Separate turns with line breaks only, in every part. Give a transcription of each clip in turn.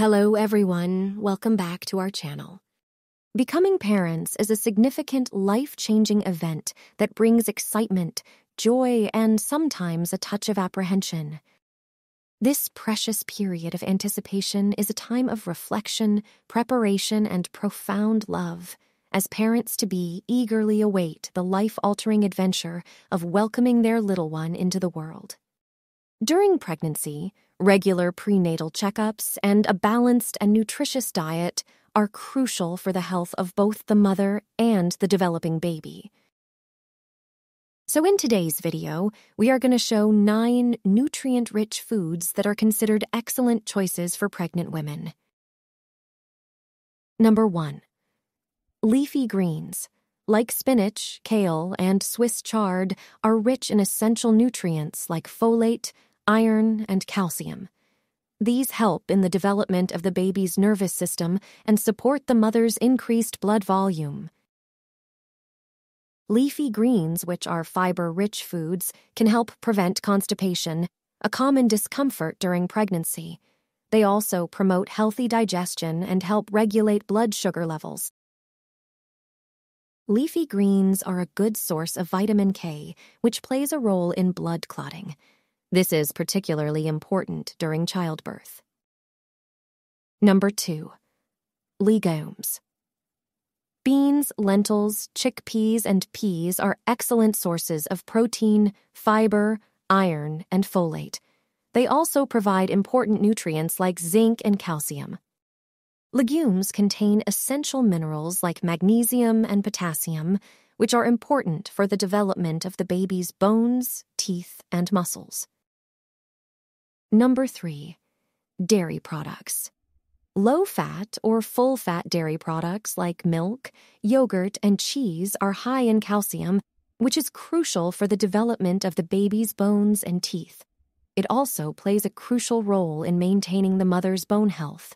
Hello, everyone. Welcome back to our channel. Becoming parents is a significant life changing event that brings excitement, joy, and sometimes a touch of apprehension. This precious period of anticipation is a time of reflection, preparation, and profound love, as parents to be eagerly await the life altering adventure of welcoming their little one into the world. During pregnancy, regular prenatal checkups and a balanced and nutritious diet are crucial for the health of both the mother and the developing baby. So, in today's video, we are going to show nine nutrient rich foods that are considered excellent choices for pregnant women. Number one, leafy greens. Like spinach, kale, and Swiss chard, are rich in essential nutrients like folate, iron, and calcium. These help in the development of the baby's nervous system and support the mother's increased blood volume. Leafy greens, which are fiber rich foods, can help prevent constipation, a common discomfort during pregnancy. They also promote healthy digestion and help regulate blood sugar levels. Leafy greens are a good source of vitamin K, which plays a role in blood clotting. This is particularly important during childbirth. Number two, legumes. Beans, lentils, chickpeas, and peas are excellent sources of protein, fiber, iron, and folate. They also provide important nutrients like zinc and calcium. Legumes contain essential minerals like magnesium and potassium, which are important for the development of the baby's bones, teeth, and muscles. Number three, dairy products. Low fat or full fat dairy products like milk, yogurt, and cheese are high in calcium, which is crucial for the development of the baby's bones and teeth. It also plays a crucial role in maintaining the mother's bone health.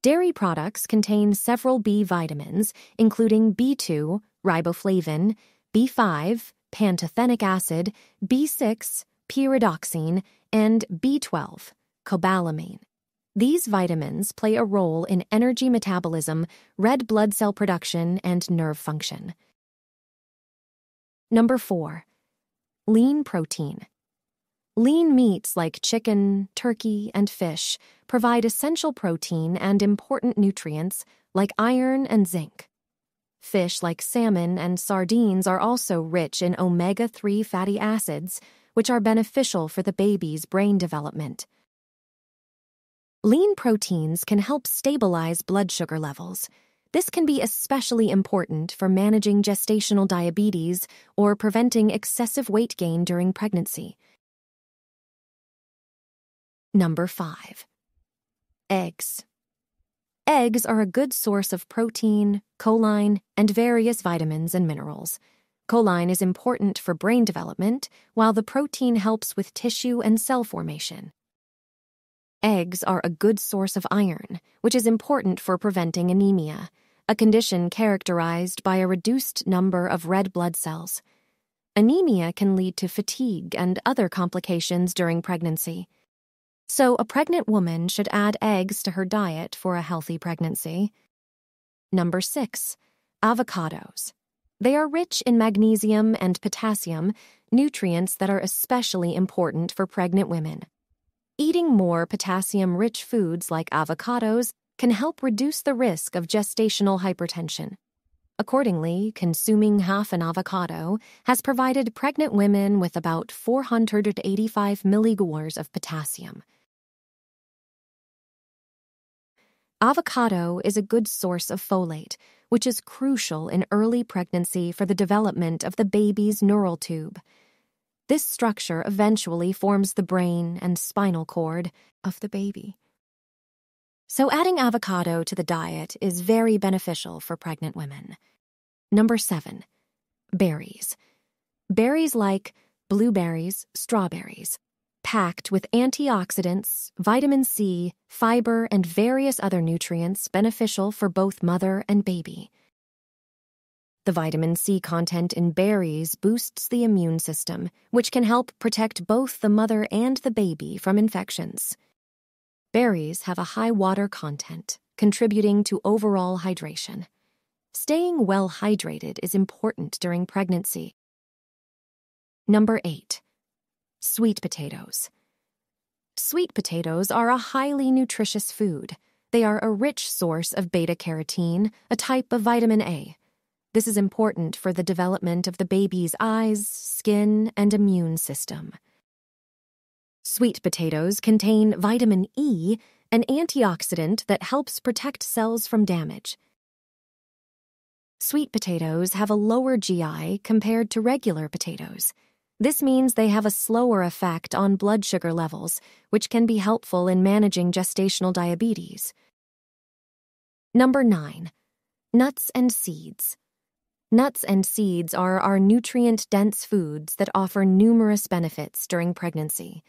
Dairy products contain several B vitamins, including B2, riboflavin, B5, pantothenic acid, B6, pyridoxine, and B12, cobalamin. These vitamins play a role in energy metabolism, red blood cell production, and nerve function. Number 4. Lean protein. Lean meats like chicken, turkey, and fish provide essential protein and important nutrients like iron and zinc. Fish like salmon and sardines are also rich in omega 3 fatty acids, which are beneficial for the baby's brain development. Lean proteins can help stabilize blood sugar levels. This can be especially important for managing gestational diabetes or preventing excessive weight gain during pregnancy. Number 5. Eggs. Eggs are a good source of protein, choline, and various vitamins and minerals. Choline is important for brain development, while the protein helps with tissue and cell formation. Eggs are a good source of iron, which is important for preventing anemia, a condition characterized by a reduced number of red blood cells. Anemia can lead to fatigue and other complications during pregnancy. So, a pregnant woman should add eggs to her diet for a healthy pregnancy. Number 6. Avocados. They are rich in magnesium and potassium, nutrients that are especially important for pregnant women. Eating more potassium rich foods like avocados can help reduce the risk of gestational hypertension. Accordingly, consuming half an avocado has provided pregnant women with about 485 milligrams of potassium. Avocado is a good source of folate, which is crucial in early pregnancy for the development of the baby's neural tube. This structure eventually forms the brain and spinal cord of the baby. So, adding avocado to the diet is very beneficial for pregnant women. Number seven, berries. Berries like blueberries, strawberries, packed with antioxidants, vitamin C, fiber, and various other nutrients beneficial for both mother and baby. The vitamin C content in berries boosts the immune system, which can help protect both the mother and the baby from infections. Berries have a high water content, contributing to overall hydration. Staying well hydrated is important during pregnancy. Number 8. Sweet potatoes. Sweet potatoes are a highly nutritious food. They are a rich source of beta carotene, a type of vitamin A. This is important for the development of the baby's eyes, skin, and immune system. Sweet potatoes contain vitamin E, an antioxidant that helps protect cells from damage. Sweet potatoes have a lower GI compared to regular potatoes. This means they have a slower effect on blood sugar levels, which can be helpful in managing gestational diabetes. Number 9. Nuts and seeds. Nuts and seeds are our nutrient dense foods that offer numerous benefits during pregnancy.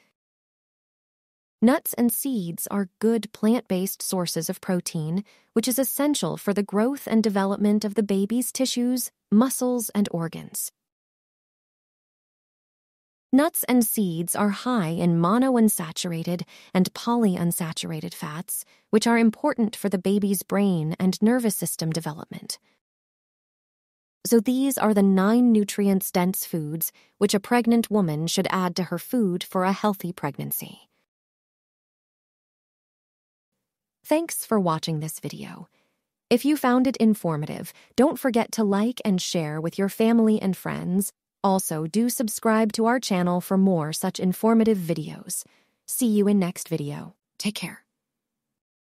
Nuts and seeds are good plant based sources of protein, which is essential for the growth and development of the baby's tissues, muscles, and organs. Nuts and seeds are high in monounsaturated and polyunsaturated fats, which are important for the baby's brain and nervous system development. So, these are the nine nutrients dense foods which a pregnant woman should add to her food for a healthy pregnancy. Thanks for watching this video. If you found it informative, don't forget to like and share with your family and friends. Also, do subscribe to our channel for more such informative videos. See you in next video. Take care.